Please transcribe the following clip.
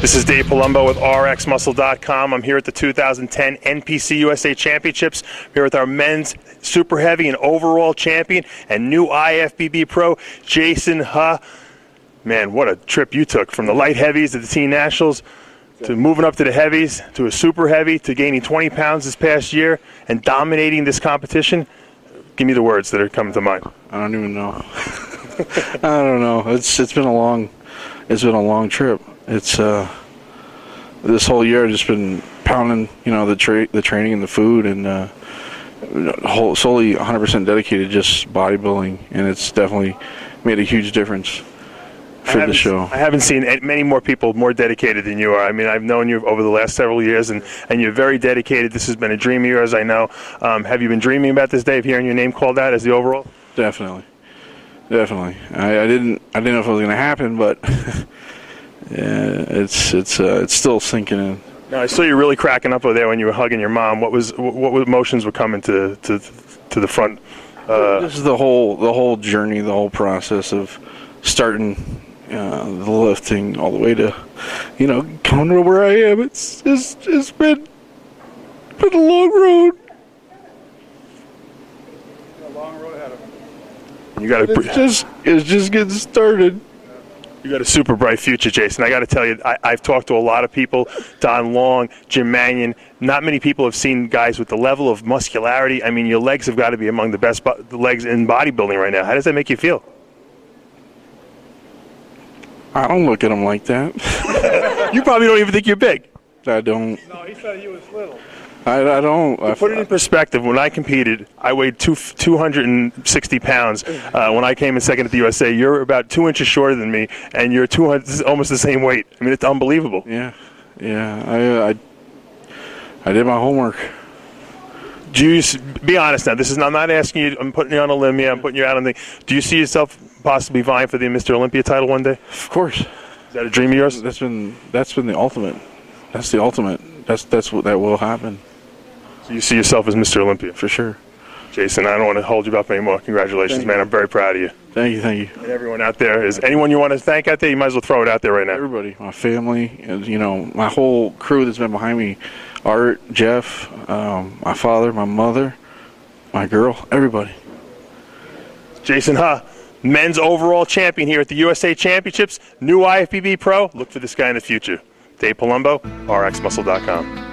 This is Dave Palumbo with RxMuscle.com. I'm here at the 2010 NPC USA Championships. I'm here with our men's super heavy and overall champion and new IFBB pro, Jason Huh. Man, what a trip you took from the light heavies to the teen nationals to moving up to the heavies to a super heavy to gaining 20 pounds this past year and dominating this competition. Give me the words that are coming to mind. I don't even know. I don't know. It's it's been a long it's been a long trip. It's uh this whole year I've just been pounding, you know, the tra- the training and the food and uh whole, solely 100% dedicated just bodybuilding and it's definitely made a huge difference for the show. I haven't seen many more people more dedicated than you are. I mean, I've known you over the last several years, and, and you're very dedicated. This has been a dream of yours, I know. Um, have you been dreaming about this day of hearing your name called out as the overall? Definitely, definitely. I, I didn't I didn't know if it was going to happen, but it's it's uh, it's still sinking in. Now I saw you really cracking up over there when you were hugging your mom. What was what, emotions were coming to to to the front? Uh, this is the whole the whole journey, the whole process of starting uh, the lifting all the way to, you know, coming to where I am. It's it's, it's been been a long road. A long road ahead of him. You got to it's just it's just getting started. You got a super bright future, Jason. I got to tell you, I, have talked to a lot of people, Don Long, Jim Manion. Not many people have seen guys with the level of muscularity. I mean, your legs have got to be among the best bo- legs in bodybuilding right now. How does that make you feel? I don't look at them like that. you probably don't even think you're big. I don't. No, he said he was little. I, I don't. To put it in perspective, when I competed, I weighed two, 260 pounds. Uh, when I came in second at the USA, you're about two inches shorter than me, and you're 200, almost the same weight. I mean, it's unbelievable. Yeah, yeah. I, I, I did my homework. Do you be honest now? This is I'm not asking you. I'm putting you on a limb here. I'm putting you out on the. Do you see yourself possibly vying for the Mr. Olympia title one day? Of course. Is that a dream of yours? That's been that's been the ultimate. That's the ultimate. That's that's what that will happen. So you see yourself as Mr. Olympia for sure. Jason, I don't want to hold you up anymore. Congratulations, thank man. You. I'm very proud of you. Thank you, thank you. And everyone out there is anyone you want to thank out there, you might as well throw it out there right now. Everybody, my family, and you know, my whole crew that's been behind me, Art, Jeff, um, my father, my mother, my girl, everybody. Jason Huh, men's overall champion here at the USA Championships, new IFBB Pro. Look for this guy in the future. Dave Palumbo, RxMuscle.com.